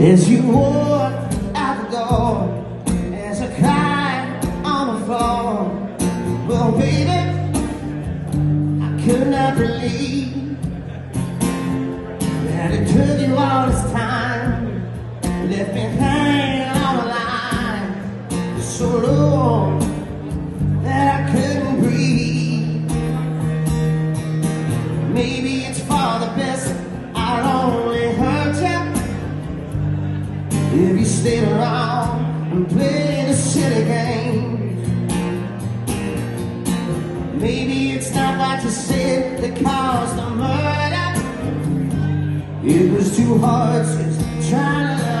As you walk out the door As I cried on the floor. Well, baby, I could not believe That it took you all this time. Left me hanging on the line So long If you stayed around and played the silly game Maybe it's not what you said that caused the murder It was two hearts just trying to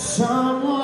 Someone